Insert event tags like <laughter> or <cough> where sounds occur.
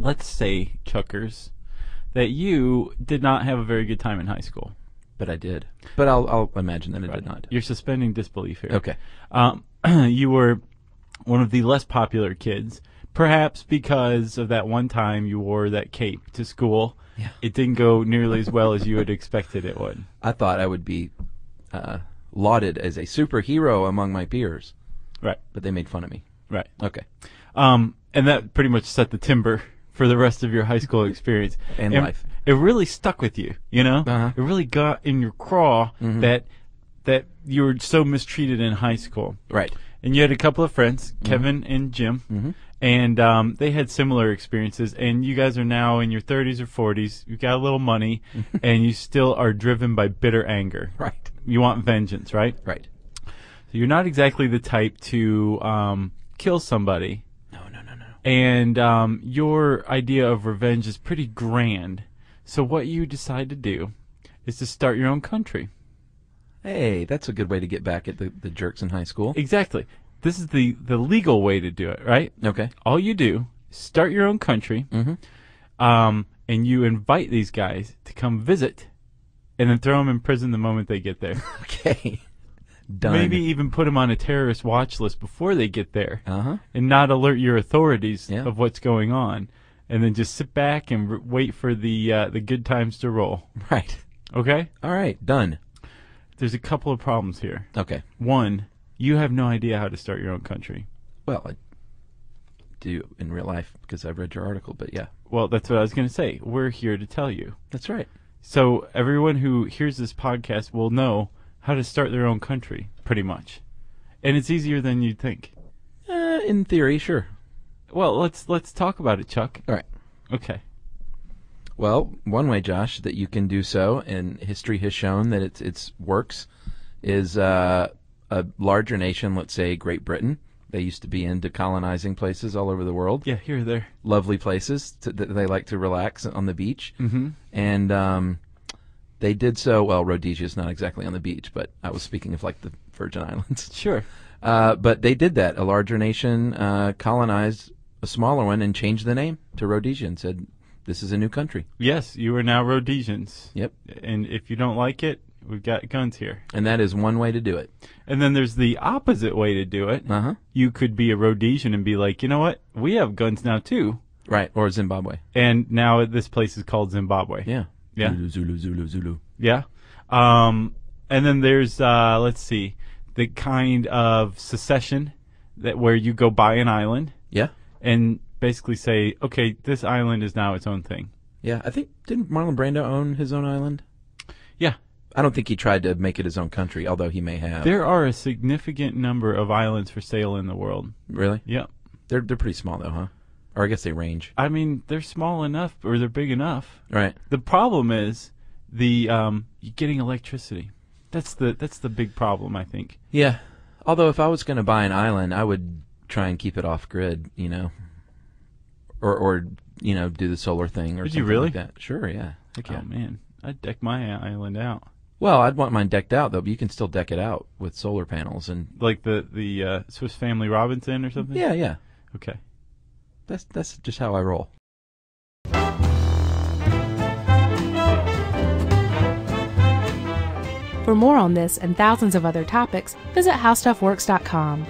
let's say, Chuckers, that you did not have a very good time in high school. But I did. But I'll, I'll imagine that I did not. You're suspending disbelief here. Okay. Um, <clears throat> you were one of the less popular kids, perhaps because of that one time you wore that cape to school. Yeah. It didn't go nearly as well as you had expected it would. <laughs> I thought I would be uh, lauded as a superhero among my peers, Right. but they made fun of me. Right. Okay. Um, and that pretty much set the timber for the rest of your high school experience And life. It really stuck with you, you know. Uh-huh. It really got in your craw that that you were so mistreated in high school. Right. And you had a couple of friends, Kevin and Jim, and um, they had similar experiences. And you guys are now in your 30s or 40s. You've got a little money, <laughs> and you still are driven by bitter anger. Right. You want vengeance, right? Right. So you're not exactly the type to um, kill somebody. And um, your idea of revenge is pretty grand. So what you decide to do is to start your own country. Hey, that's a good way to get back at the, the jerks in high school. Exactly. This is the the legal way to do it, right? Okay. All you do start your own country, Mhm. um, and you invite these guys to come visit, and then throw them in prison the moment they get there. <laughs> Okay. Done. Maybe even put them on a terrorist watch list before they get there. Uh huh. and not alert your authorities Yeah. of what's going on, and then just sit back and wait for the uh, the good times to roll. Right. Okay? All right. Done. There's a couple of problems here. Okay. One, you have no idea how to start your own country. Well, I do in real life because I've read your article, but yeah, Well, that's what I was going to say. We're here to tell you. that's right. So everyone who hears this podcast will know how to start their own country, pretty much, and it's easier than you'd think. Uh, in theory, sure. Well, let's let's talk about it, Chuck. All right. Okay. Well, one way, Josh, that you can do so, and history has shown that it's it's works, is uh, a larger nation, let's say Great Britain. They used to be into colonizing places all over the world, Yeah, here, there. lovely places to, that they like to relax on the beach, Mm-hmm. and um, they did so. Well, Rhodesia is not exactly on the beach, but I was speaking of like the Virgin <laughs> Islands. Sure. Uh, but they did that. A larger nation uh, colonized a smaller one and changed the name to Rhodesia and said, "This is a new country." Yes, you are now Rhodesians. Yep. And if you don't like it, we've got guns here. And that is one way to do it. And then there's the opposite way to do it. Uh huh. You could be a Rhodesian and be like, you know what? We have guns now too. Right. Or Zimbabwe. And now this place is called Zimbabwe. Yeah. Yeah. Zulu, Zulu, Zulu, Zulu. Yeah. Um, and then there's, uh, let's see, the kind of secession that where you go buy an island Yeah. and basically say, okay, this island is now its own thing. Yeah. I think didn't Marlon Brando own his own island? Yeah. I don't think he tried to make it his own country, although he may have. There are a significant number of islands for sale in the world. really? Yep. They're they're pretty small though, huh? Or I guess they range. I mean, they're small enough or they're big enough. Right. The problem is the um, you getting electricity. That's the that's the big problem, I think. Yeah. Although if I was going to buy an island, I would try and keep it off grid, you know. Or or you know, do the solar thing or you something really? like that. Sure, yeah. Heck yeah. Oh man, I'd deck my island out Well, I'd want mine decked out though, but you can still deck it out with solar panels and like the the uh, Swiss Family Robinson or something. Yeah, yeah. Okay. That's that's just how I roll. For more on this and thousands of other topics, visit howstuffworks.com.